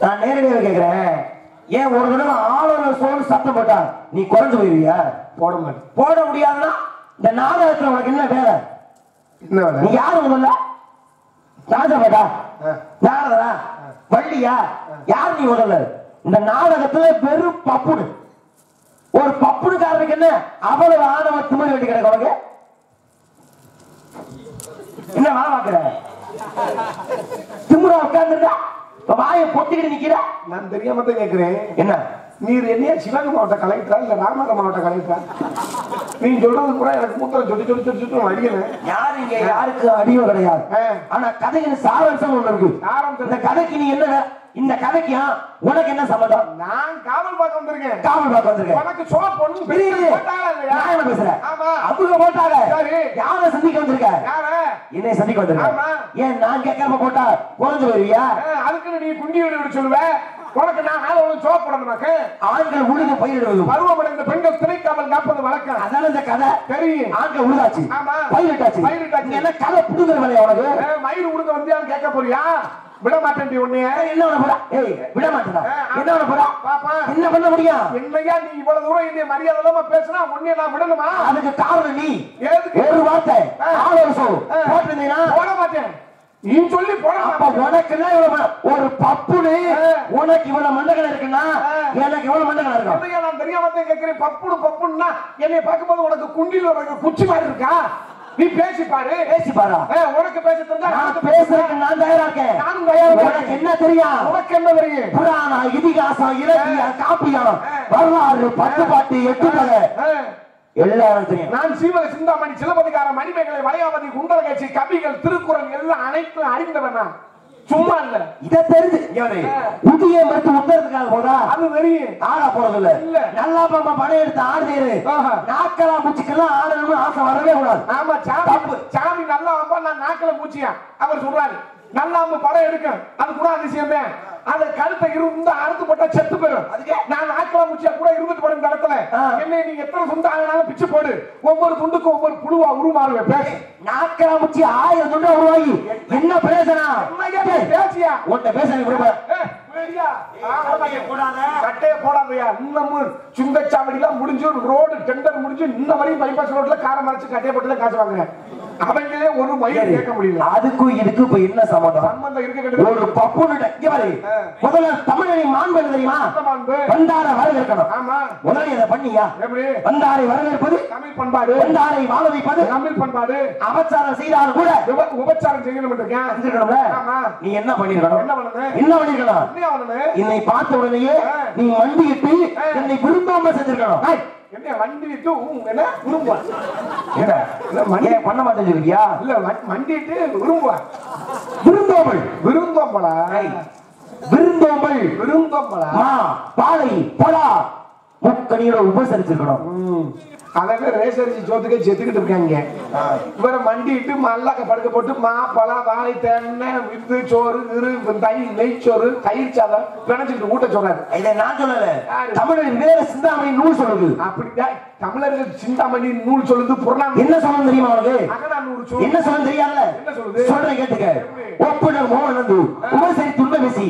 நான் நேரடியாக கேக்குறேன் ஏன் ஒரு தடவை ஆளுநர் சோழ சத்தம் போட்டா நீ குறைஞ்சு போயிருவியா? போட மாட்டேன் போட முடியாதுன்னா இந்த நாடகத்துல உனக்கு என்ன வேலை? என்ன வேலை? நீ யாரு முதல்ல? ராஜபேட்டா. நாரதா வள்ளியா? யார் நீ முதல்ல? இந்த நாடகத்துல வெறும் பப்புனு ஒரு பப்புனுக்காரனுக்கு என்ன? அவ்வளவு ஆணவ திமிரு வேண்டி கிடக்கு உனக்கு? என்ன வேலை பாக்குற திமுறா உட்கார்ந்துருக்க? வாயை பொத்திக்கிட்டு நிக்கிற? நான் தெரியாம தான் கேட்கிறேன் என்ன? நீர் என்னையா சிவகங்கை மாவட்ட கலெக்டரா இல்ல ராமநாதபுரம் மாவட்ட கலெக்டரா? நீ சொல்றது கூட எனக்கு மூத்தம் சொல்லி சொல்லி சொல்லி சொல்லி அடிக்கணும் யாரு இங்க? யாருக்கு அடியோ கிடையாது. ஆனா கதையின் சாரம்சம் ஒண்ணு இருக்கு. இந்த கதைக்கு நீ என்ன இந்த கதைக்கு உனக்கு என்ன சம்மதம் நான் காவல் பார்க்க வந்திருக்கேன். காவல் பார்க்க வந்திருக்க உனக்கு சோ பொண்ணு இல்லையா? நான் என்ன பேசுறேன்? ஆமா. அவங்க போட்டாங்க. சரி. யாரை சந்திக்க வந்திருக்க? யார? என்னை சந்திக்க வந்திருக்க. ஆமா. ஏன் நான் கேட்காம போட்டா குறைஞ்சு வருவியா அதுக்குன்னு நீ குண்டி விட சொல்லுவ. உனக்கு நான் ஆள ஒண்ணு சோ போடணுமாக்கு ஆண்கள் உழுது பயிரிடுவதும் பருவமடைந்த பெண்கள் திரைக்காமல் காப்பது வழக்கம். அதான இந்த கதை. தெரியும். ஆண்கள் உழுதாச்சு. ஆமா. பயிரிட்டாச்சு. பயிரிட்டாச்சு. என்ன கதை புடுங்குற வேலையா உனக்கு? ஏ, மயில் உடுக்க வந்தியான்னு கேட்க போறியா? விட மாட்டேன் உன்னைய என்ன பண்ண ஏய் விட ஆ. என்ன பண்ண பாப்பா. என்ன பண்ண முடியும் என்னையா நீ இவ்வளவு தூரம் என்னைய மரியாதை இல்லாம பேசுனா உன்னைய நான் விடணுமா அதுக்கு காரணம் நீ ஒரு வார்த்தை ஆ. ஆலோசம் ஆ. போட்டிருந்தீங்கன்னா போட மாட்டேன் நீ சொல்லி போட அப்ப மாட்டேன். உனக்கு என்ன இவ்வளவு ம- ஒரு பப்புனு. உனக்கு இவ்வளவு மண்டகணம் இருக்குன்னா. எனக்கு எவ்வளவு மண்டகணம் இருக்கும் நான் தெரியாம கேட்கிறேன் பப்புனு பப்புன்னா என்னைய பார்க்கும்போது உனக்கு குண்டில உனக்கு குச்சி மாதிரி இருக்கா நீ பேசி பாரு. பேசி பாரா. உனக்கு பேச தெரிஞ்சா நான் பேசுறதுக்கு நான் தயாரா இருக்கேன். நானும் தயாரா. உனக்கு என்ன தெரியும் உனக்கு என்ன தெரியும்? புராண இதிகாசம் இலக்கியம் காப்பியம். வரலாறு பத்து பாட்டு எட்டு கதை. எல்லாரும் தெரியும். நான் சீவக சிந்தாமணி சிலப்பதிகார மணிமேகலை வளையாவதி குண்டலகட்சி கவிகள் திருக்குறள் எல்லாம் அனைத்தும் அறிந்தவன் நான். சும்மா இல்ல. இத தெரிஞ்சு. உதிய மறுத்து உத்தரத்துக்காக போதா அது தெரியும் ஆட போறது இல்ல. இல்ல. நல்லா பாப்பா படம் எடுத்து ஆடுதேரு. நாக்கலா முச்சுக்கெல்லாம் ஆடணும்னு ஆசை வரவே கூடாது. ஆமா சாமி தப்பு. சாமி நல்லா வம்பா நான் நாக்கில மூச்சியா? அவர் சொல்றாரு. நல்லா அவங்க படம் எடுக்க. அது கூட அதிசயம். தான் அந்த கழுத்தை இருந்து அறுத்து போட்டா செத்து போயிடும்? நான் நாக்கில மூச்சியா கூட போறேன் இந்த இடத்துல. என்ன நீ எத்தனை துண்டு ஆகினாலும் பிச்சு போடு. ஒவ்வொரு துண்டுக்கும் ஒவ்வொரு புழுவா உருமாறுவேன். பேச. நாக்கலா முச்சி ஆயிரம் துண்டா உருவாகி என்ன? நீ பேசியா? உன்கிட்ட பேச கட்டையை போடாதயா? இன்னமும் சுங்கச்சாவடிலாம் முடிஞ்சு ரோடு டெண்டர் முடிஞ்சு இன்ன வரையும் பைபாஸ் ரோட்ல காரை மறைச்சு கட்டையை போட்டு தான் காசு வாங்குறேன். அவங்களே ஒரு மயில் கேட்க முடியல. அதுக்கும் இதுக்கும் இப்ப என்ன சம்பந்தம்? சம்பந்தம் இருக்க ஒரு பப்புனுட இங்க பாரு. முதல்ல தமிழனை மாண்பு தெரியுமா. வந்தார வரவேற்கணும். ஆமா. முதல்ல இதை பண்ணியா? வந்தாரை வரவேற்பது தமிழ் பண்பாடு. வந்தாரை வாழ வைப்பது தமிழ் பண்பாடு. அபச்சாரம் செய்தாலும் கூட உப- உபச்சாரம் செய்யணும் இருக்கேன். நீ என்ன பண்ணிருக்கணும்? என்ன பண்ணணும்? என்ன பண்ணிருக்கணும்? என்ன பார்த்த உடனேயே. நீ மண்டியிட்டு. என்னை விரும்பாம செஞ்சிருக்கணும் என்ன வண்டி விட்டு உம், என்ன? விரும்புவா. என்ன இல்ல, மண்டி- ஏன் பண்ண மாட்டேன்னு சொல்லியா இல்ல வண்டிட்டு விரும்புவா. விருந்தோம்பல். விருந்தோம்பலா? விருந்தோம்பல். விருந்தோம்பலா? பாலை பலா முக்கணியோட உபசரிச்சிருக்கணும். ரேஸ் அரிசி சோத்துக்கே செத்துக்கிட்டு இருக்காங்க. இவரை மண்டிட்டு மல்லாக்க படுக்க போட்டு மா பழா வாழை தென்னை வித்து சோறு இரு தயிர் நெய் சோறு தயிர் சாதம் பிணைச்சிட்டு ஊட்ட சொல்றாரு. இதை நான் சொல்லல. யாரு? தமிழில் வேற சிந்தாமணி நூல் சொல்லுது. அப்படிதான் தமிழர்கள் சிந்தாமணி நூல் சொல்லுது புறநானூறு. என்ன சொல்லணும் தெரியுமா சொல்லு என்ன சொல்லணும் தெரியாதுல என்ன சொல்லுது? சொல்றேன் கேட்டுக்க. ஒப்புனர் மோகனந்து உபசரி துன்ப பேசி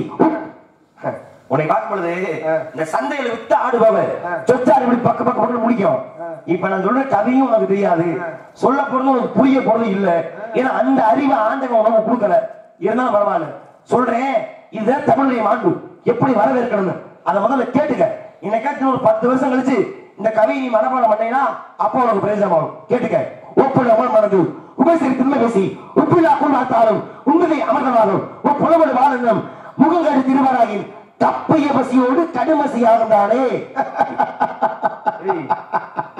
உன்னை பார்க்கும் பொழுது இந்த சந்தையில வித்து ஆடுபவர் சொச்சாரு இப்படி பக்க பக்க பக்கம் முடிக்கும். இப்ப நான் சொல்ற கதையும் உனக்கு தெரியாது. சொல்ல போறது உனக்கு புரிய போறது இல்ல. ஏன்னா அந்த அறிவை ஆண்டவன் உனக்கு கொடுக்கல. இருந்தாலும் பரவாயில்ல. சொல்றேன் இதுதான் தமிழுடைய மாண்பு. எப்படி வரவேற்கணும்னு. அதை முதல்ல கேட்டுக்க. இன்னைக்காச்சும் ஒரு பத்து வருஷம் கழிச்சு இந்த கவி நீ மனப்பாடம் பண்ணீங்கன்னா அப்போ உனக்கு பிரயோஜனமாகும் கேட்டுக்க. ஒப்புள்ள மனது. உபசரி தின்மை பேசி. உப்பில்லா குள்ளாத்தாலும் உண்மையை அமர்ந்தவாலும் புலவடு வாழனும் முகங்கடி திருவராகின் தப்பைய பசியோடு கடுமசியாகந்தானே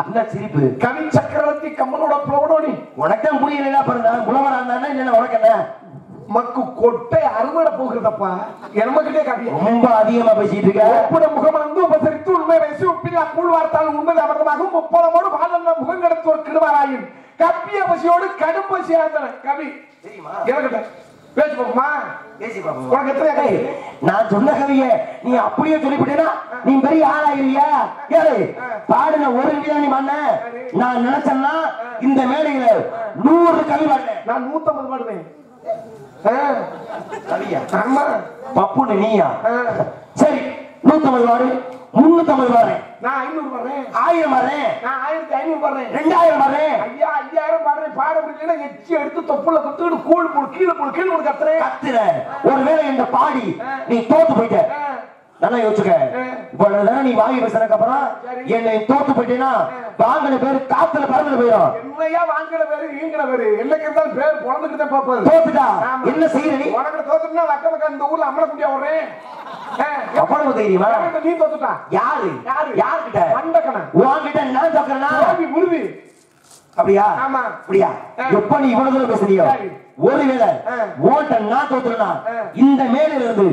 என்ன சிரிப்பு? கவி சக்கரவர்த்தி கம்மனோட புலவனோடி. உனக்கும் புரியல புலவரா இருந்தானே இல்ல உனக்கு என்ன? மக்கு கொட்டை அறுவடை போகிறதப்பா? எனமக்கிட்டே கவியை ரொம்ப அதிகமா பேசிட்டு இருக்க. ஒப்புட முகமந்து உபசரித்து உண்மை பேசி உப்பில்லா கூழ் வார்த்தால் உண்மை அமர்ந்தமாகவும் முப்பலமோடு வாழ்ந்த முகம் கடத்து ஒரு கிடுவாராயின் கப்பிய பசியோடு கடும் பசியாந்தன கவி. தெரியுமா? பேசி பாப்போம் உனக்கு கவி ஏய், நான் சொன்ன கவிய நீ அப்படியே சொல்லிவிட்டேனா நீ பெரிய ஆளாகிறியா கேளு பாடுன ஒரு கவிதை நீ பண்ண. நான் நினைச்சேன்னா இந்த மேடையில நூறு கவி நான் நூத்தம்பது பாடுவேன் கவியா? ஆமா பப்புன்னு நீயா. சரி நூத்தம்பது வாரு முன்னூத்தம்பது வரேன் நான் ஐநூறு வர்றேன். ஆயிரம் வரேன் நான் ஆயிரத்தி ஐநூறு வர்றேன். ரெண்டாயிரம் வரேன் ஐயா ஐயாயிரம் பாடுறேன். பாட முடியல எச்சி எடுத்து தொப்புல குத்துக்கிட்டு கூழ் போடு கீழே போடு கீழே போடு கத்துறேன். கத்துற ஒருவேளை இந்த பாடி நீ தோத்து போயிட்ட. நல்லா யோசிச்சுக்க. இவ்வளவு நேரம் நீ வாங்கி பேசுனதுக்கு அப்புறம் என்னை தோத்து போயிட்டேன்னா வாங்கின பேரு காத்துல பறந்து போயிடும். என்னையா வாங்கின பேரு ஈங்கின பேரு? என்னைக்கு இருந்தாலும் பேர் பிறந்துக்கிட்டே பாப்பாரு தோத்துட்டா. என்ன செய்யற நீ? உனக்கு தோத்துனா அக்கம் பக்கம் இந்த ஊர்ல அம்மன குண்டியா வர்றேன் எவ்வளவு தைரியமா? நீ தோத்துட்டா? யாரு? யாரு? யாருகிட்ட? மண்டக்கண உன்கிட்ட நான் சுவாமி உறுதி அப்படியா? ஆமா. அப்படியா. எப்ப நீ இவ்வளவு தூரம் பேசுறியோ. ஒருவேளை. ஓட்ட நான் தோத்துறேனா. இந்த மேல இருந்து.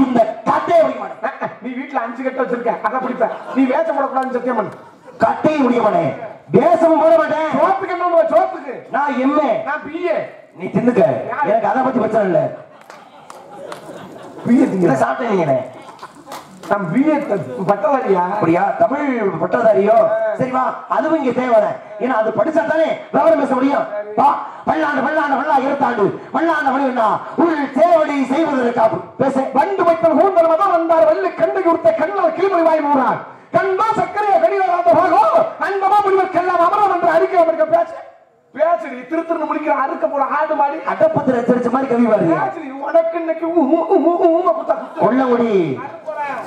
இந்த கட்டையை மாட்டேன். நீ வீட்டுல அஞ்சு கட்ட வச்சிருக்க அதை பிடிப்ப. நீ வேஷ போடக்கூடாதுன்னு சத்தியம் பண்ணு. கட்டையை மாட்டேன் பேசவும் போட மாட்டேன். சோத்துக்கு என்ன சோத்துக்கு. நான் எம்ஏ நான் பிஏ நீ தின்னுக்க எனக்கு அதை பத்தி பிரச்சனை இல்ல. பிஏ இதை சாப்பிட்டேன் நீங்க நான் பிஏ பட்டதாரியா அப்படியா தமிழ் பட்டதாரியோ சரிவா அதுவும் இங்க தேவை ஏன்னா அது படிச்சா தானே விவரம் பேச முடியும் வா பல்லாண்டு பல்லாண்டு பல்லா இருத்தாண்டு பல்லாண்டு மணிவண்ணா உள் சேவடி செய்வதற்கா பேச வண்டு வைத்தல் ஊந்தல் மதம் வந்தார் வெள்ளி கண்டை கொடுத்த கண்ணால் கிளிமொழி வாய் மூறார் கண்டோ சக்கரைய கடிகாராந்த பாகம் அண்டமா முடிவர் கெல்லாம் அமரம் என்று அறிக்கை அவருக்கு பேச பேசுடி திரு திரு முடிக்கிற அறுக்க போற ஆடு மாடி அடப்பத்துல எச்சரிச்ச மாதிரி கவி பாருங்க பேசுடி உனக்கு இன்னைக்கு ஊ-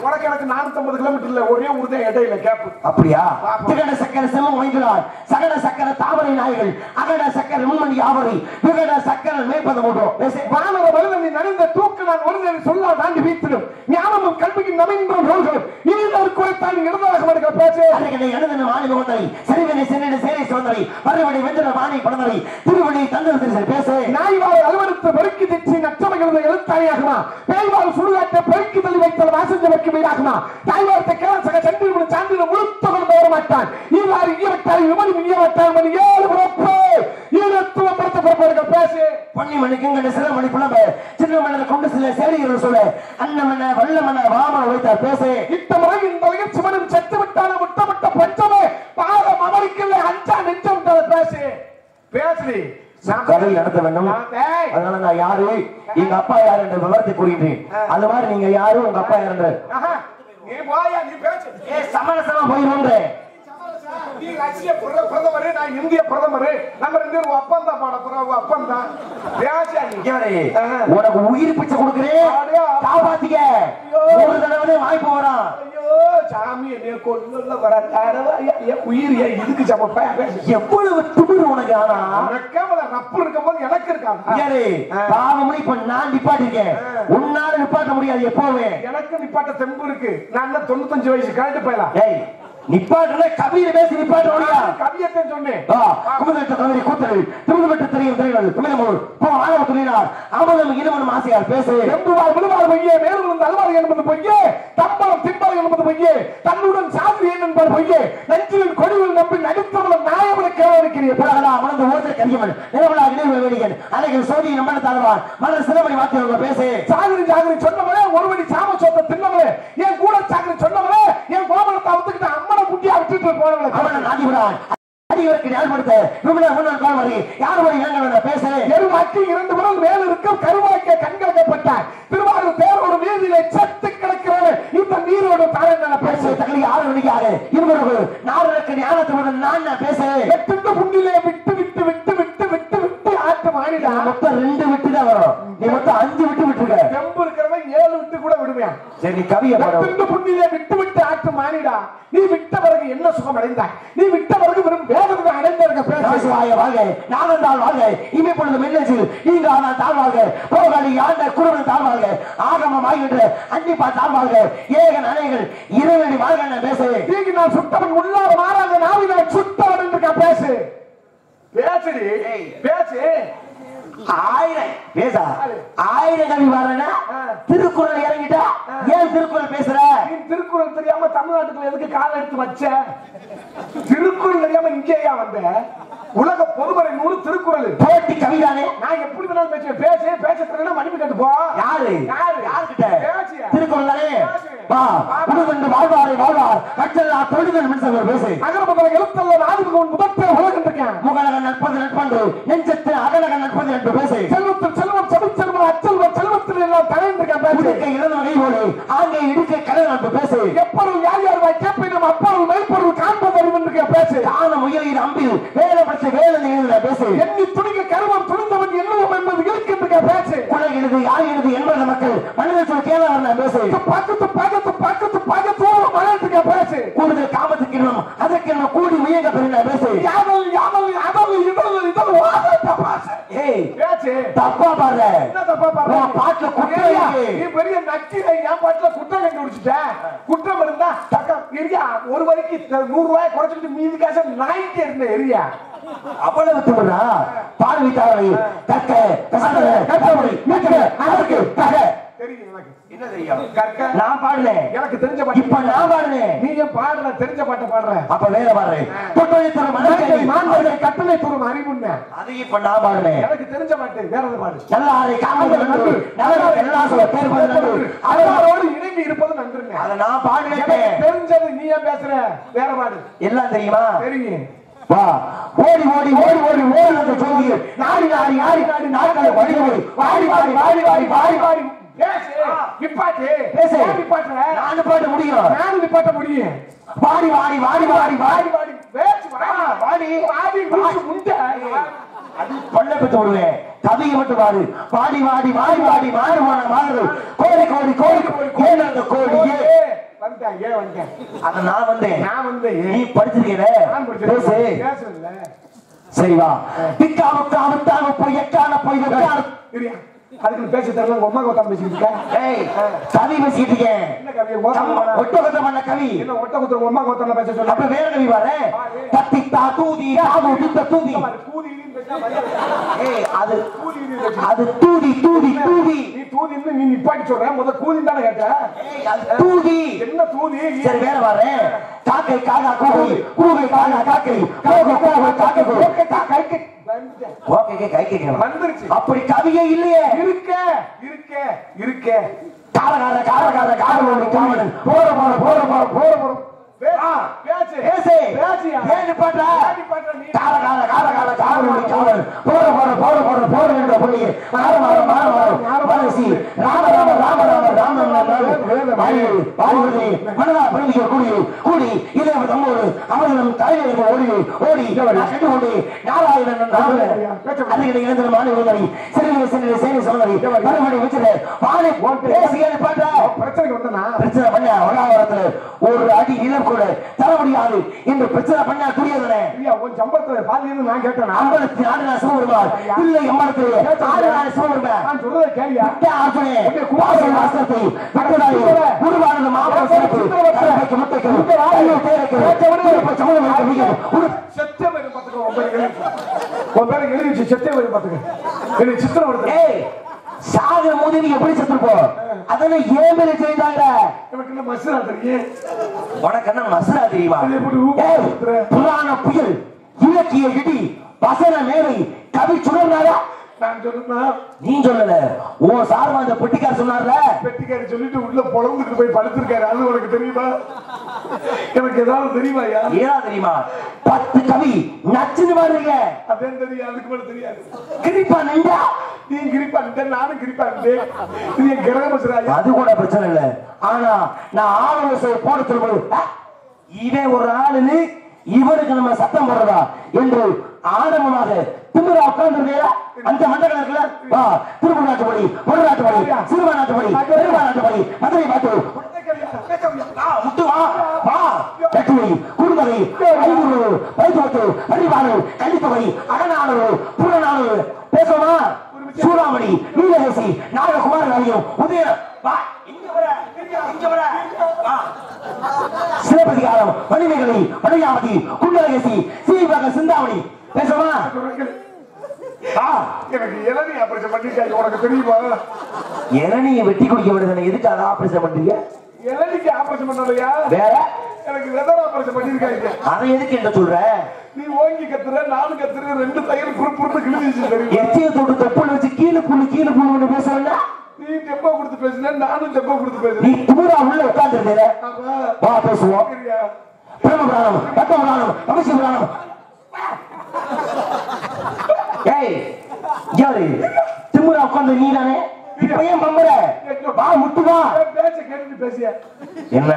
உனக்கு எனக்கு நானூத்தி கிலோமீட்டர் இல்ல ஒரே ஊர் தான் இடையில கேப்பு அப்படியா? திகட சக்கர சிம்மம் வாய்கிறார் சகட சக்கர தாமரை நாய்கள் அகட சக்கர முன்மணி ஆவரை விகட சக்கர மேய்ப்பது மூட்டும் பேச வானவ வலுவனி நனைந்த தூக்கு நான் ஒருவரை சொல்லா தாண்டி வீத்திடும் ஞானமும் கல்விக்கு நவீன நூல்களும். இனிதொரு குறைத்தான் இடதாக எடுக்க பேசு அருகனை அணுதன வாணி முகந்தரை சரிவினை சென்னிட சேரை சுதந்திரை வறுவனை வெஞ்சன வாணி படந்தரை திருவடி தந்தல் திருசல் பேச. நாய்வால் அலுவலத்து பெருக்கி திச்சு நச்சமைகிறது எழுத்தாணியாகுமா? பேய்வால் சுடுகாட்டை பெருக்கி தள்ளி வைத்தல் வாசஞ்சமைக்கு மீதாகுமா தாய்வார்த்தை கேளசக சண்டில் சான்றில் முழுத்த கொண்டு வர மாட்டான். இவ்வாறு ஈவட்டால் விமணி மினியவட்டால் மணி ஏழு பிறப்பு ஈழத்துவம் படுத்த பிறப்பவர்கள் பேசு. பொன்னி மணிக்கு இங்க சில மணி புலம்ப சின்ன மன்னர் கொண்டு சில சேரிகள் சொல்ல. அன்னமன்ன வல்லமன்ன வாமன வைத்தார் பேச. இத்த முறை இந்த உயிர் சிவனும் செத்து விட்டாலும் முட்டமிட்ட பஞ்சமே பாதம் அமரிக்கல அஞ்சா நெஞ்சம் பேசு. பேசுடி. கடல் நடத்த வேண்டும். அதனால நான் யாரு? எங்க அப்பா யார் என்ற விவரத்தை கூறுகின்றேன். அது மாதிரி நீங்க யாரு? உங்க அப்பா யார் என்று? நீ போயா நீ பேசு ஏ சமரசமா போயிருவோங்க நீ ரஷ்ய பிரத- பிரதமர் நான் இந்திய பிரதமர். நம்ம ரெண்டு பேரும் ஒப்பந்தா பாட போறோம். நீ இங்கவரே, ஆஹா. உனக்கு உயிர் பிச்சை கொடுக்கிறேன். காப்பாத்திக்க. ஒரு தடவை வாய்ப்பு வரான் சாமி என்னைய கொல்லுல வர உயிர் இதுக்கு சமப்பா பேசு எவ்வளவு திமிர் உனக்கு ஆனா? ரப்பு இருக்கும்போது எனக்கு இருக்காங்க பாவம்னு இப்ப நான் நிப்பாட்டிருக்கேன். உன்னால நிப்பாட்ட முடியாது எப்பவுமே. எனக்கு நிப்பாட்ட தெம்பு இருக்கு. நான் தொண்ணூத்தஞ்சு வயசு கழட்டு போயலாம் நிப்பாட்டுல கவிதை பேசி நிப்பாட்ட கவியத்தை சொன்னேன். குமுதட்ட கவிதை கூத்தல் திருமுகட்ட தெரியும் திரைகள் தமிழமூர் போ ஆணவ துணினார் அமதம் இனமனும் ஆசையார் பேசு. எம்புவார் விழுவார் பொய்யே மேல் விழுந்த அலுவார் என்பது பொய்யே. தம்பரம் திம்பரம் என்பது பொய்யே. தன்னுடன் சாதி என்பது பொய்யே. நெஞ்சிலின் கொடிவில் நம்பி நடித்தவளம் நாயவனை கேவலிக்கிறீர்கள் புலகலா அமர்ந்து ஓட்ட கரியவன் நிலவலா வேடிக்கன் அலைகள் சோதி நம்பன தாழ்வான் மலர் சிலமணி வாத்தியவங்க பேசு. ஜாகரி சொன்னவளே ஒருவடி அவன் நாதிபுரான் அடிவருக்கு நியாயப்படுத்த விமல முன்னாள் கால்வரி யார் வரை இளங்கவன பேசு எருமாக்கி இரண்டு விரல் மேல் இருக்கும் கருவாய்க்க கண்கலக்கப்பட்டார் திருவாரூர் தேரோடு வீதியிலே செத்து கிடக்கிறது இந்த நீரோடு தாரங்களை பேசு பேசு தகலி ஆறு மணிக்காக இருவர்கள் நாடனுக்கு ஞானத்துடன் நான் பேசு எட்டு புண்ணிலே விட்டு விட்டு விட்டு விட்டு விட்டு விட்டு ஆட்டு மாறிடா மொத்தம் ரெண்டு விட்டு தான் வரும் நீ மொத்தம் அஞ்சு விட்டு விட்டுருக்க தெம்பு இருக்கிறவன் ஏழு விட்டு கூட விடுவேன் சரி நீ கவியை பாடு எட்டு புண்ணிலே விட்டு விட்டு ஆட்டு மாறிடா நீ விட்ட பிறகு என்ன சுகம் அடைந்தாய் நீ விட்ட பிறகு வெறும் வேதனை அடைந்திருக்க பேசு நாசுவாய வாழ்க வாழ்க இமை பொழுது மின்னச்சில் நீங்க ஆனால் தாழ்வாழ்க போகாடி ஆண்ட குருவன் தாழ்வாழ்க ஆகமம் ஆகின்ற அன்னிப்பா தாழ்வாழ்க ஏகன் அணைகள் இறைவனி வாழ்க பேசு நீங்க நான் சுட்டவன் உள்ளார மாறாத நாவி நான் சுட்டவன் என்று பேசு. பேசுடி. பேசு. ஆயிரம். பேசா? ஆயிரம் கவி வரனா திருக்குறள் இறங்கிட்டா ஏன் திருக்குறள் பேசுற? நீ திருக்குறள் தெரியாம தமிழ்நாட்டுக்குள்ள எதுக்கு கால் எடுத்து வச்ச? திருக்குறள் தெரியாம இங்கேயா வந்த? உலக பொதுமறை நூறு திருக்குறள். போட்டி கவிதானே? நான் எப்படி வேணாலும் பேசுவேன். பேசு பேச தெரியல மன்னிப்பு கேட்டு போ. யாரு? யாரு? யாருக்கிட்ட? திருக்குறள். தானே. வா உணவென்று வாழ்வாரை வாழ்வார். கற்றல்லா தொழில்கள் மின்சவர் பேசு. அகர முதல எழுத்தல்ல நாதுக்கு உன் முதற்கே உலகம் இருக்கேன் முகலகன் நட்பது நட்பன்று நெஞ்சத்து அகலகன் நட்பது என்று பேசு. செல்வத்தில் செல்வம் செவி செல்வம் அச்செல்வம் செல்வத்தில் எல்லாம் தலைந்திருக்கேன் பேசு. உடுக்க இழந்த வகை போலே ஆங்கே இடுக்க கடல் நட்பு பேசு. எப்பொருள் யார் யார் வாய் கேட்பினும் அப்பொருள் மெய்ப்பொருள் காண்பதறிவு என்று பேசு. காண முயலின் அம்பில் வேலை பற்ற வேலை நிகழ்ந்த பேசு. எண்ணி துணிக்க கருவம் துணிந்தவன் என்னவும் என்பது இருக்கின்ற பேசு. உலக எழுது யார் எழுது என்பது மக்கள் மனித சொல் கேளாத பேசு. பக்கத்து பக்கத்து பக்கத்து பக்கத்து மலர்த்துக்க பேசு. கூடுதல் காமத்துக்கு இன்னும் அதற்கு இன்னும் கூடி முயங்க பேசு. யாதல் யாதல் அதல் இதல் இதல் வாதத்த பேசு. ஏய் தப்பா என்ன தப்பா பாரு? பாட்டுல குற்றம் ஏய்யா, இருக்கு. நீ பெரிய நக்கீரை என் பாட்டுல குற்றம் கண்டுபிடிச்சிட்ட. குற்றம் இருந்தா தக்கம் எரியா ஒரு வரைக்கு நூறு ரூபாய் குறைச்சிட்டு மீதி காசை நாய்க்கு இருந்த எரியா. அவ்வளவு தூரா பார்வை தாரை கற்க கசடர கற்பவை மீட்க அதற்கு தக. தெரியும் எனக்கு. என்ன தெரியும் கற்க? நான் பாடுனேன் எனக்கு தெரிஞ்ச பாட்டு இப்ப நான் பாடுனேன் நீ ஏன் பாடுற தெரிஞ்ச பாட்டை பாடுற. அப்ப வேற பாடுறேன். தொட்டொழித்துறை மனக்கை மாண்பர்கள் கட்டளை தூரம் அறிவுன்னு அது இப்ப நான் பாடுனேன் எனக்கு தெரிஞ்ச பாட்டு வேற எது பாடு? நல்ல ஆரை காமல் நன்று. நல்ல எல்லா சொல்ல பேர் பதில் நன்று. அவரோடு இணங்கி இருப்பது நன்றுங்க அதை நான் எனக்கு தெரிஞ்சது நீ ஏன் பேசுற? வேற பாடு. எல்லாம் தெரியுமா? தெரியும். வா. ஓடி ஓடி ஓடி ஓடி ஓடி அந்த ஜோதி நாடி நாடி நாடி நாடி நாட்களை வழி ஓடி வாடி வாடி வாடி வாடி வாடி. வாடி பேசு நிப்பாட்டு. பேசு. நிப்பாட்டுற? நாலு பாட்டு முடியும் நானும் நிப்பாட்ட முடியும்? வாடி வாடி வாடி வாடி வாடி வாடி. பேசு வாடி. வாடி. வாடி. முண்டை. அது பல்ல பெற்று விடுவேன் கவியை மட்டும் பாடு வாடி வாடி வாடி வாடி மாறு மாறு கோடி கோடி கோடி கோடி அந்த கோடியே வந்துட்டேன் ஏன் வந்துட்டேன்? அத நான் வந்தேன். நான் வந்து. நீ படிச்சிருக்கீல? நான் பேசு. படிச்சிருக்கேன் பேசுறேன்ல சரி வா. பிக்கா முக்கா முத்தாம போய் எக்கான போய் சரியா அதுக்கு பேச தெரியல உங்க அம்மா கொத்தா பேசிட்டு இருக்க? ஏய் கவி பேசிட்டு இருக்கேன் கவி ஒட்ட கொத்த? பண்ண கவி. ஒட்ட குத்துற உங்க அம்மா கொத்தா பேச சொல்ல அப்ப வேற கவி பாரு. கத்தி தா தூதி. தாவு தித்த தூதி அது. அது தூதி தூதி தூதி. நீ தூதின்னு நீ நிப்பாட்டி சொல்ற? முத கூதின்னு தானே கேட்ட. தூதி. என்ன தூதி? சரி வேற பாரு. காக்கை காக்கா கூகை. கூகை காக்கா. காக்கை கோகை கோகை காக்கை கோகை. கைக்கு. ஓகே கை கேட்கணும். வந்துருச்சு. அப்படி கவியே இல்லையே. இருக்க இருக்க இருக்க. காலகால காலகால காவலோடு காவலன் போற போற போற போற போற போற பேசு. பேசு பேசியா ஏன் நிப்பாட்ட ஏன் நிப்பாட்டுற நீ? காலகால காலகால காவலோடு காவலன் போற போற போற போற போற என்ற புள்ளி மாற மாற மாற மாற மனசி ராம ராம ராம மனதா கூடி கூடி. இதே தம்மோடு அவர்களும் தலைவர்கள் ஓடி ஓடி கண்டு கொண்டு நாலாயிரம் அதுக்கு இழந்த மாணவி உதவி. சிறுநீர் சிறுநீர் சேனை சொன்னதை மறுபடி வச்சுட்டு வாழை போட்டு பிரச்சனைக்கு பிரச்சனை பண்ண ஒரு அடி நிலம் கூட தர முடியாது என்று பிரச்சனை பண்ண துரியதனே. ஐயா உன் சம்பளத்துல பாதி இருந்து நான் கேட்டேன்? ஐம்பத்தி நாலு நான் சிவபெருமாள் இல்லை எம்மடத்திலே ஆறு நாள் சிவபெருமான். நான் சொல்றதை கேளியா ஆசனே குவாசல் வாசத்தை பட்டதாரி உருவானது மாபெரும் சிறப்பு. முட்டைக்கு ஐயோ தேரைக்கு திருப்ப சமூகம் இருக்க மிக உரு செத்தே வரும் பாத்துக்கோ உன் பேரு எழுதி உன் பேரு எழுதி வச்சு செத்தே வரும் பாத்துக்க எனக்கு சித்திரம் சாகிற போது நீ எப்படி செத்துருப்போம் அதனை ஏன் மேல செய்தாங்க உனக்கு என்ன மசரா தெரியுமா? புராண புயல் இலக்கிய இடி வசன மேலை கவி சுடர்னாரா நான் சொன்னா நீ சொல்லல. உன் சார்பா அந்த பெட்டிக்கார் சொன்னார்ல? பெட்டிக்காரி சொல்லிட்டு உள்ள பொழந்துட்டு போய் படுத்திருக்காரு. அது உனக்கு தெரியுமா? எனக்கு ஏதாவது தெரியுமாயா ஏதா தெரியுமா? பத்து கவி நச்சுன்னு பாருங்க அதே தெரியும் அதுக்கு மேல தெரியாது. கிரிப்பா நெஞ்சா? நீ கிரிப்பா இருந்தேன் நானும் கிரிப்பா இருந்தேன் இது என் கிரக மசுராயா அது கூட பிரச்சனை இல்ல. ஆனா நான் ஆலோசனை போட சொல்லும்போது "ஆ, இவன் ஒரு ஆளுன்னு இவனுக்கு நம்ம சத்தம் போடுறதா? என்று ஆடம்பமாக திமுறா உட்கார்ந்து அந்த மண்டலம் இருக்குல்ல? வா திருப்பூர் நாட்டுப்படி ஒரு நாட்டுப்படி சிறுவா நாட்டுப்படி பெருமா நாட்டுப்படி மதுரை ஆ, முட்டு வா வா. கட்டுவை குடும்பதை ஐநூறு பைத்துவத்து அறிவாளு கழித்தவை அகநானு புறநானு பேசுவோமா? சூடாமணி நீலகேசி நாககுமார் நாயகம் உதய வா இங்க வர இங்க வர வா சிலப்பதிகாரம் மணிமேகலை வடையாவதி குண்டலகேசி சீவக சிந்தாமணி பேசுவோமா ஆ. எனக்கு இளநீ ஆபரேஷன் பண்ணிருக்காங்க உனக்கு தெரியுமா? இளநியை வெட்டி குடிக்க விடுதலை எதுக்கு அதை ஆபரேஷன் பண்றீங்க? இளநிக்கு ஆபரேஷன் பண்ணலையா? வேற? எனக்கு வெதர் ஆபரேஷன் பண்ணிருக்காங்க. அதை எதுக்கு என்ன சொல்ற? நீ ஓங்கி கத்துற நானும் கத்துறேன் ரெண்டு தையல் குறு குறுன்னு கிழிஞ்சிச்சு தெரியுமா? எச்சிய தொட்டு தொப்புள் வச்சு கீழே புண்ணு கீழே புண்ணு பேசுறேன் நீ டெப்போ கொடுத்து பேசுன நானும் டெப்போ கொடுத்து நீ பேசுறேன் துமுறா உள்ள உட்கார்ந்துருந்தேல ஆமா வா பேசுவோம். சரியா? பிரம்மபுராணம் பத்மபுராணம் அவசியபுராணம் ஏய் யாரு திமுறா உட்கார்ந்து நீ தானே இப்ப ஏன் பம்பர வா முட்டு வா. என் பேச்ச கேட்டுட்டு பேசிய. என்ன?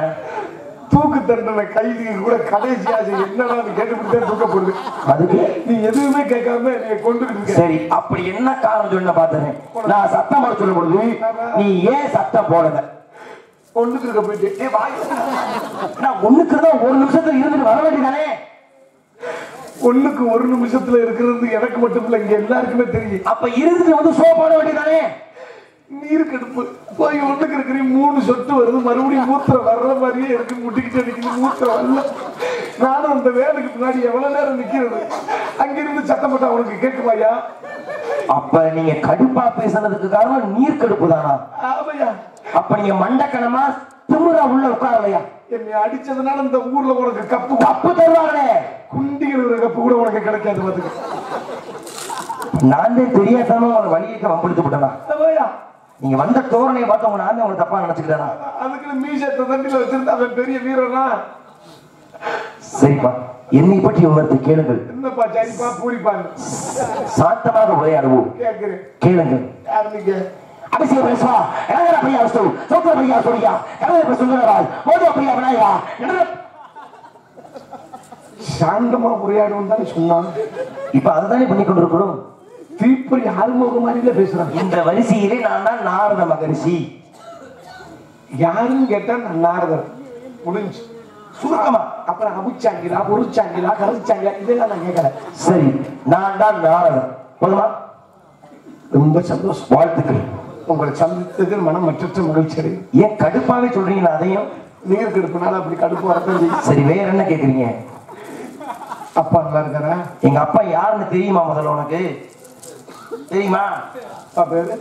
தூக்கு தண்டனை கைதிக்கு கூட கடைசியா என்னடா கேட்டுக்கிட்டே தூக்கப்படுது அதுக்கு? நீ எதுவுமே கேட்காம நீ இருக்க. சரி அப்படி என்ன காரணம் சொல்ல பார்த்தேன் நான் சத்தம் போட சொல்லும் பொழுது நீ ஏன் சத்தம் போடல? கொண்டுட்டு இருக்க போயிட்டு. நான் ஒண்ணுக்கு தான் ஒரு நிமிஷத்துல இருந்துட்டு வர வேண்டியதானே? ஒண்ணுக்கு ஒரு நிமிஷத்துல இருக்கிறது எனக்கு மட்டும் இல்ல இங்க எல்லாருக்குமே தெரியும். அப்ப இருந்துட்டு வந்து சோ போட வேண்டியதானே? நீர் கடுப்பு. போய் ஒண்ணுக்கு இருக்கிற மூணு சொட்டு வருது. மறுபடியும் மூத்திரம் வர்ற மாதிரியே இருக்கு. முட்டிக்கிட்டு அடிக்குது. மூத்திரம் வரல. நானும் அந்த வேலைக்கு முன்னாடி எவ்வளவு நேரம் நிக்கிறது? அங்கிருந்து சத்தம் போட்டா உனக்கு கேட்குமாயா அப்ப நீங்க கடுப்பா பேசுனதுக்கு காரணம் நீர் கடுப்பு தானா அப்ப நீங்க மண்டக்கணமா திமுறா உள்ள உட்காரலையா? என்னை அடிச்சதுனால இந்த ஊர்ல உனக்கு கப்பு தப்பு தருவாங்களே. குண்டிகள் ஒரு கப்பு கூட உனக்கு கிடைக்காது பாத்துக்க. நான் தான் தெரியாதமா உங்க வழியை வம்பெடுத்து விட்டனா? நீங்க வந்த தோரணையை பார்த்து உங்க நான் உங்களை தப்பா நினைச்சுக்கிட்டேனா? அதுக்கு மீசத்தை தண்டில வச்சிருந்த அவன் பெரிய வீரனா? சரிப்பா என்னை பற்றி உணர்த்து கேளுங்கள். என்னப்பா சரிப்பா பூரிப்பான்னு சாந்தமாக உரையாடுவோம். கேளுங்கள். அபிஷேக பேசுவா எனகர பிரியா வஸ்து சோத்திர பிரியா சூரியா கருதை சுந்தரராஜ் மோதிர பிரியா விநாயகா. சாந்தமா உரையாடுவோம் தானே சொன்னான் இப்ப அதுதானே பண்ணி கொண்டிருக்கிறோம். தீப்பொறி ஆறுமுக மாதிரில பேசுறான் இந்த வரிசையிலே நான் தான் நாரத மகரிஷி. யாருன்னு கேட்டா நான் நாரதர். முடிஞ்சு சுருக்கமா. அப்புறம் அபிச்சாங்கிலா பொறிச்சாங்கிலா கரைச்சாங்கிலா இதெல்லாம் நான் கேட்கல சரி நான் தான் நாரதன் போதுமா? ரொம்ப சந்தோஷம். வாழ்த்துக்கள். உங்களை சந்தித்ததில் மனம் மற்றற்ற மகிழ்ச்சி அடையும். ஏன் கடுப்பாவே சொல்றீங்களா அதையும்? நீர் கெடுப்புனால அப்படி கடுப்பு செய்யும். சரி வேற என்ன கேக்குறீங்க? அப்பா நல்லா இருக்காரா? எங்க அப்பா யாருன்னு தெரியுமா முதல்ல உனக்கு? தெரியுமா? அப்பா பேரு?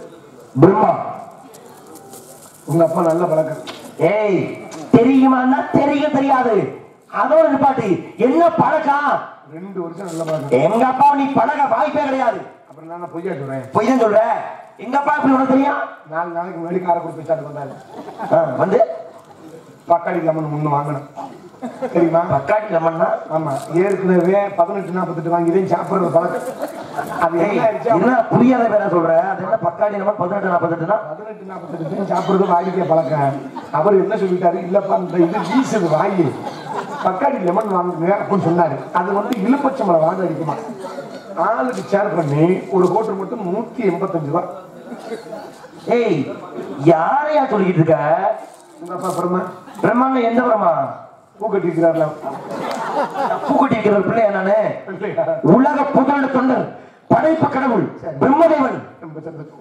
பிரம்மா. உங்க அப்பா நல்ல பழக்கம். ஏய் தெரியுமான்னா தெரிய தெரியாது. அதோட நிப்பாட்டு. என்ன பழக்கம்? ரெண்டு வருஷம் நல்ல பழக்கம். எங்க அப்பா நீ பழக வாய்ப்பே கிடையாது. அப்புறம் நான் பொய்யா சொல்றேன்? பொய் தான் சொல்ற எங்க அப்பா இப்படி உனக்கு தெரியும்? நாலு நாளைக்கு முன்னாடி காரைக்குடி போய் வந்தாங்க வந்து? பக்காளி லெமன் முன்னு வாங்கணும் தெரியுமா? பக்காட்டி லெமன்னா? ஆமா ஏற்கனவே பதினெட்டு நாற்பத்தெட்டு வாங்கி தான் சாப்பிடுறது பழக்கம். அது என்ன புரியாத பேர சொல்ற? அது என்ன பக்காட்டி லெமன் பதினெட்டு நாற்பத்தெட்டுனா? பதினெட்டு நாற்பத்தெட்டு சாப்பிடுறது வாடிக்கை பழக்கம். அவர் என்ன சொல்லிட்டாரு? இல்லப்பா இந்த இது வீசுது வாங்கி பக்காடி லெமன் வாங்குங்க அப்படின்னு சொன்னாரு. அது வந்து இழுப்பச்சம்பளம் வாங்க அடிக்குமா? ஆளுக்கு ஷேர் பண்ணி ஒரு கோட்டர் மட்டும் நூத்தி எண்பத்தஞ்சு ரூபா. ஏய் யாரையா சொல்லிக்கிட்டு இருக்க உங்க அப்பா அப்புறமா பிரம்மாண்ட எந்த பிரம்மா? பூ கட்டிருக்கிறார்ல பூக்கட்டி இருக்கிற பிள்ளையா நானு? உலக புகழ் தொண்டர் படைப்பு கடவுள் பிரம்மதேவன்.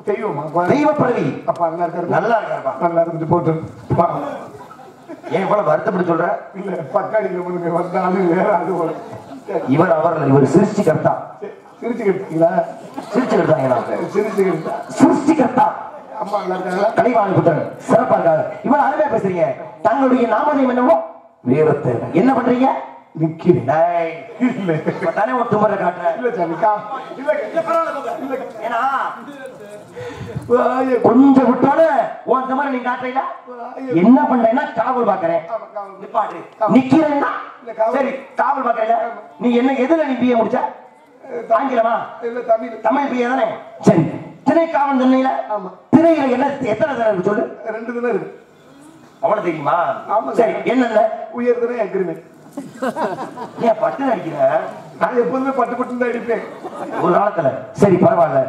தெய்வமா? தெய்வ பிறவி. அப்பா நல்லா இருக்காரு நல்லா இருக்காருப்பா. நல்லா இருந்துட்டு போட்டு. பா. ஏன் இவ்வளவு வருத்தப்பட்டு சொல்ற? இல்ல பக்காடி வந்தாலும் வேற அது இவர் அவர் இவர் சிருஷ்டி சிரிச்சுக்கிட்டீங்களா சிரிச்சு கர்த்தாங்க நமக்கு சிரிச்சுக்கிட்டா. சிருஷ்டி கர்த்தா அம்மா நல்லா இருக்காங்களா? சிறப்பா இருக்காங்க இவ்வளவு அருமையா பேசுறீங்க. தங்களுடைய நாமதயம் என்னவோ? வீரத்தை என்ன பண்றீங்க? நிக்கிறேன் இப்பதானே ஒரு துமரை காட்டுறேன். இல்ல சாமிக்கா. ஏன்னா கொஞ்சம் விட்டோன்னு உன் நீ காட்டுறீங்களா? என்ன பண்றேன்னா காவல் பாக்குறேன். நிப்பாட்டு. நிக்கிறேன்னா. சரி காவல் பாக்குறீங்க நீ என்ன எதுல நீ பிஏ முடிச்ச? ஆங்கிலமா இல்ல தமிழ். தமிழ் பிஏ தானே? சரி. திணை காவல் சொன்னீங்களா ஆமா. திணையில என்ன எத்தனை இருக்கு சொல்லு? ரெண்டு தினம் இருக்கு. அவ்வளவு தெரியுமா? ஆமா. சரி என்னென்ன? உயர் தினம் அக்ரிமெண்ட் ஏன் பட்டு அடிக்கிற? நான் எப்போதுமே பட்டு பட்டு தான் அடிப்பேன். ஒரு காலத்துல. சரி பரவாயில்ல.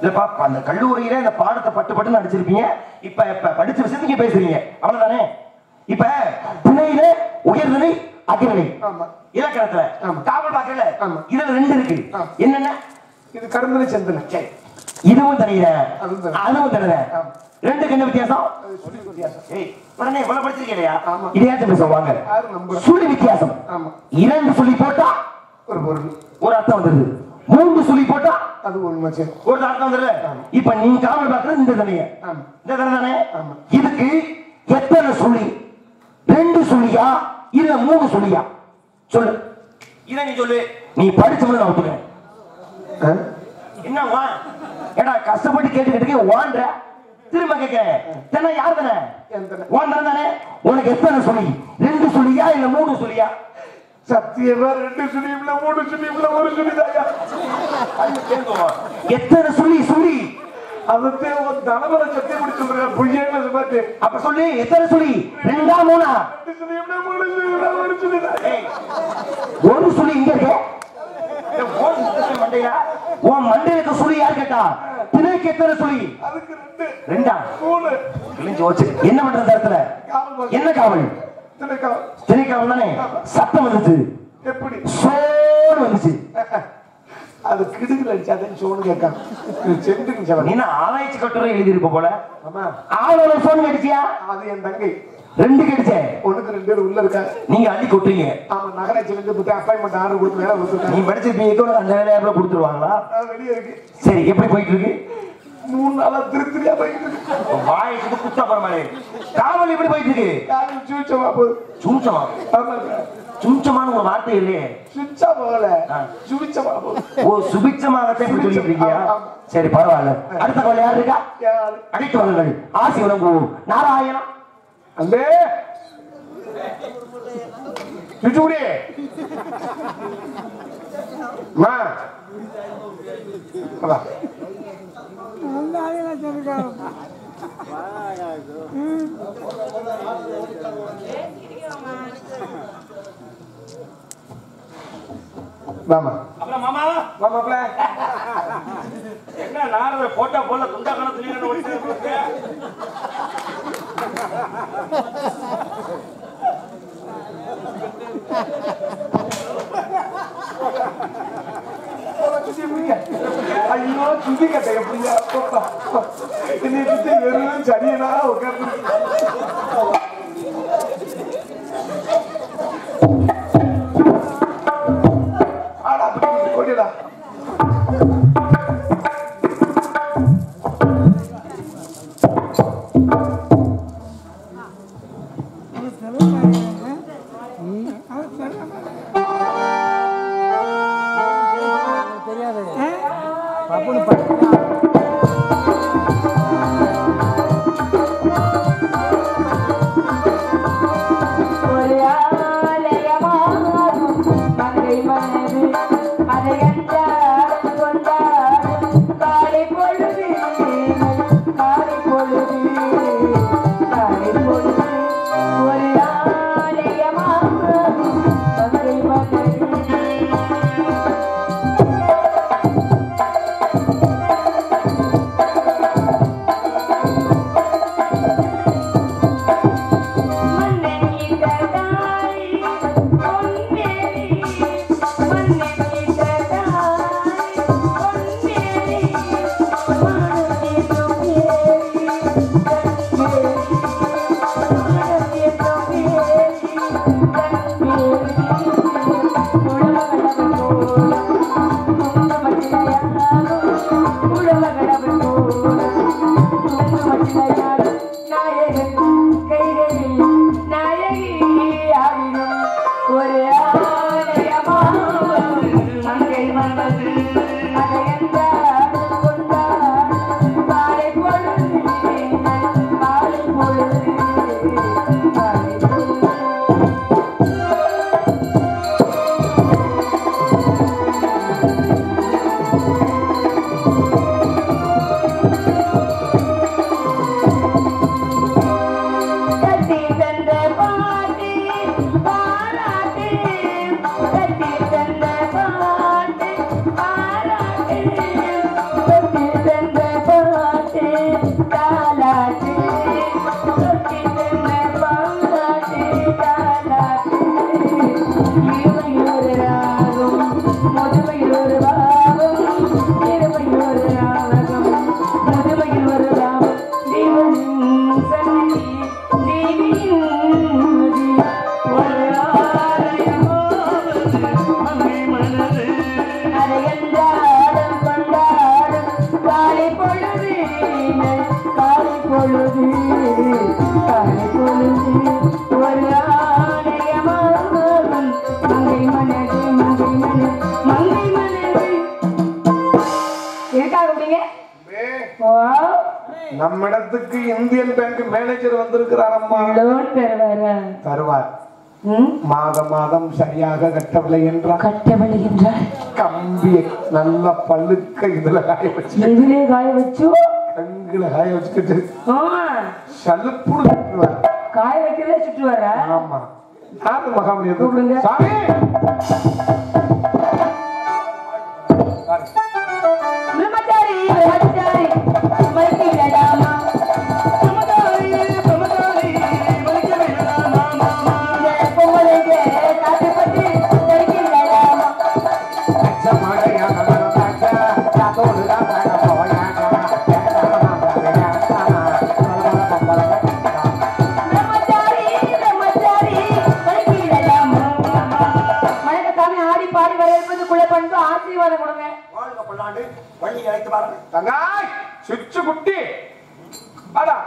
இல்லப்பா அந்த கல்லூரியில இந்த பாடத்தை பட்டு பட்டு நடிச்சிருப்பீங்க இப்ப இப்ப படிச்ச விஷயத்துக்கு பேசுறீங்க. அவ்வளவுதானே? இப்ப திணையில உயர்திணை அகிரணை இலக்கணத்துல. காவல் பாக்கல. இதுல ரெண்டு இருக்கு. என்னென்ன? இது கருந்தனை செந்தனை. சரி. இதுவும் தனியில. அதுவும் தனி. தனியில. ரெண்டுக்கு என்ன வித்தியாசம்? உடனே ஆமா. இதையாச்சும் பேசுவாங்க சுழி வித்தியாசம். இரண்டு சுழி போட்டா ஒரு பொருள். ஒரு அர்த்தம் வந்துருது. மூன்று சுழி போட்டா அது உண்மை ஒரு அர்த்தம் வந்துருது. இப்ப நீங்க காவல் பார்க்கறது இந்த தனிய. இந்த தானே ஆமா. இதுக்கு எத்தனை சுழி ரெண்டு சுழியா இல்ல மூணு சுழியா சொல்லு. இதை நீ சொல்லு. நீ படிச்சவன நான் ஒத்துக்கிறேன். ஆ? என்ன வா? ஏடா கஷ்டப்பட்டு கேட்டுக்கிட்டு வான்ற. திரும்ப கேட்கிறேன் தென்ன யார் தானே என் தனை. தானே? உனக்கு எத்தனை சுழி ரெண்டு சுழியா இல்ல மூணு சுழியா சத்தியமா ரெண்டு சுழியும்ல மூணு சுழியும்ல ஒரு சுழிதாயா எத்தனை சுழி சுழி அதுக்கு ஒரு தலைவரை சத்தி முடிச்சு புய்யன்னு பார்த்து அப்ப சொல்லு எத்தனை சுழி ரெண்டா மூணா? ஒரு சுழி இங்க இருக்கு. உன் சுத்தம் மண்டையா உன் மண்டையிலுக்கு சுழி யார் கேட்டா? திணைக்கு எத்தனை சுழி அதுக்கு ரெண்டு. கிழிஞ்சு போச்சு என்ன பண்றது இடத்துல. என்ன காவல்? திணைக்கா. திணைக்காவல் தானே? சத்தம் வந்துச்சு. எப்படி? சோறு வந்துச்சு. அது கிடுகுல அடிச்சாதான் சோனு கேட்கான் செண்டுக்கு நீ சவன் என்ன ஆராய்ச்சி கட்டுரை எழுதியிருப்ப போல? ஆமா. ஆளோட சோறு கடிச்சியா அது என் தங்கை. ரெண்டு கடிச்சே ஒண்ணுக்கு ரெண்டு பேர் உள்ள இருக்காங்க நீங்க அள்ளி கொட்டுறீங்க. ஆமா நகராட்சியில இருந்து புத்தக அப்பாயின்மெண்ட் ஆர்டர் கொடுத்து வேலை நீ கொடுத்துருக்காங்க படிச்சிருப்பீங்க அந்த வேலையாப்புல கொடுத்துருவாங்களா? வெளியே இருக்கு. சரி எப்படி போயிட்டு இருக்கு மூணு நாளா திருத்திரியா போயிட்டு இருக்கு. வாய்க்கு குத்தா பரமாலே காவல் எப்படி போயிட்டு இருக்கு யாரும் சுவிச்சமா போகுது. சும்சமா ஆமாங்க சும்சமான ஒரு வார்த்தை இல்லையே. சுவிச்சா போகல போகுது ஓ சுபிச்சமாகத்தான் இப்படி சொல்லிட்டு இருக்கியா. சரி பரவாயில்ல. அடுத்த கவலை யார் இருக்கா? யாரு? அழைத்து வாருங்கள் ஆசி வழங்குவோம். நாராயணா அந்தே சுச்சுடி மா. வா வாமா அப்புறம் மாமா வா மாப்ள என்ன நாரத போட்டா போல துண்டா கணத்துல ஓடிட்டு ஐயோ சுத்தி கட்ட எப்படியா அதை இடத்துக்கு இந்தியன் பேங்க் மேனேஜர் வந்திருக்கிறார் அம்மா லோன் பெறுவாரா தருவார். ம் மாதம் மாதம் சரியாக கட்டவில்லை என்றால் கட்டப்படுகின்றார் கம்பி நல்ல பல்லுக்க இதுல காய வச்சு. எதிலே காய வச்சு ஆட்டுக்களை காய வச்சுக்கிட்டு சலுப்புன்னு சுற்றுவார் காய வைக்கிறதே சுற்றுவாரா ஆமா. யாரு மகாமணி கூப்பிடுங்க. சாமி! ஆசீர்வாதம் கொடுங்க. வாழ்க பல்லாண்டு. வள்ளி அழைத்து பாருங்க தங்காய் சுச்சு குட்டி. அதான்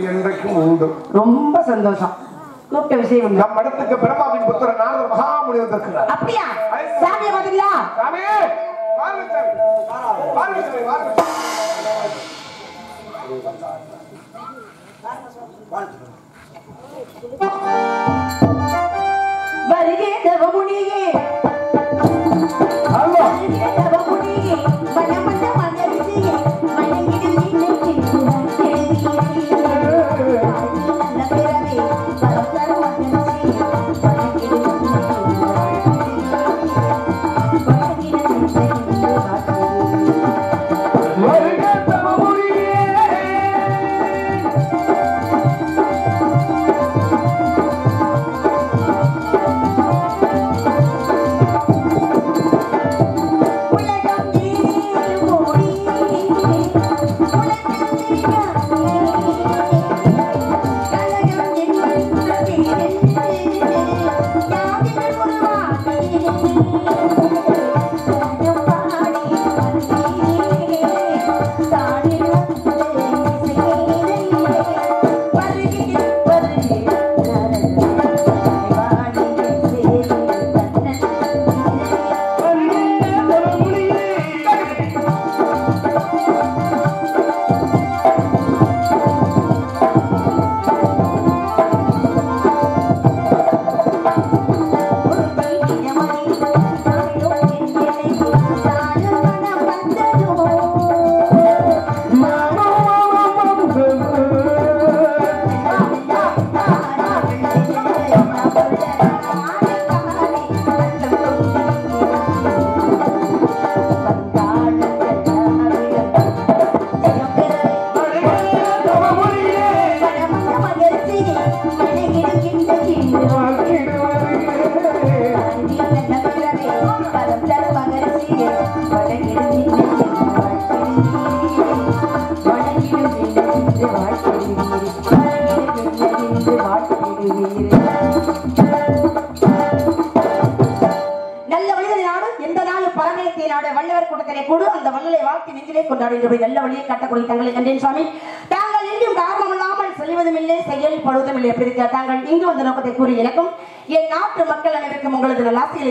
நமக்கு என்றைக்கும் உண்டு. ரொம்ப சந்தோஷம். கூப்பிட்ட வருகே தவமுனியே. வருகே தவமுனியே.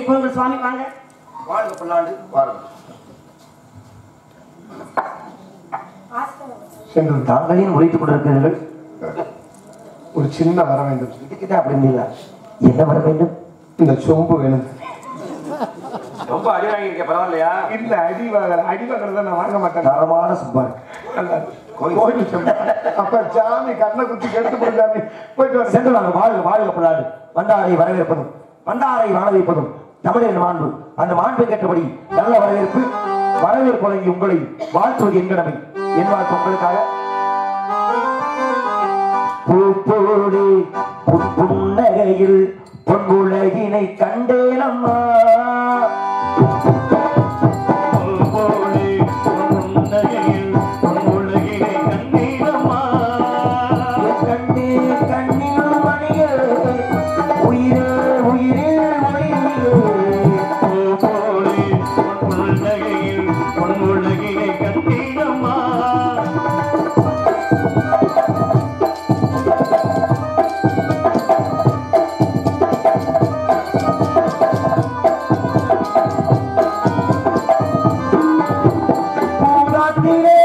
கூறுங்கள் சுவாமி வாங்க. வாழ்க பல்லாண்டு வாருங்கள் சென்று தாங்களையும் உழைத்துக் கொண்டிருக்கிறீர்கள். ஒரு சின்ன வர வேண்டும். இதுக்கிட்ட அப்படி இருந்தீங்களா என்ன வர வேண்டும்? இந்த சொம்பு வேணும். ரொம்ப அடி வாங்கியிருக்க பரவாயில்லையா? இல்ல அடி வாங்கல அடி வாங்குறத நான் வாங்க மாட்டேன். தரமான சுப்பார் கோயில் சொம்பு. அப்ப சாமி கண்ணை குத்தி கெடுத்து போய் சாமி. போயிட்டு சென்று வாங்க வாழ்க வாழ்க பல்லாண்டு. வண்டாரை வரவேற்பதும் வண்டாரை வாழ வைப்பதும் தமிழின் மாண்பு. அந்த மாண்பை கேட்டபடி நல்ல வரவேற்பு வரவேற்பு வழங்கி உங்களை வாழ்த்துவது என் கடமை என் வாழ்த்து உங்களுக்காக. பூப்போடு புன்னகையில் பொன்னுலகினை கண்டேனம்மா. मंदिर